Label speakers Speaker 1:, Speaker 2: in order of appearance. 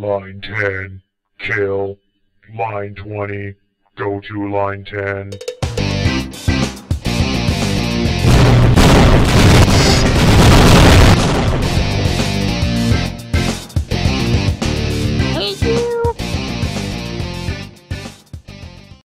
Speaker 1: Line 10, kill. Line 20, go to line 10.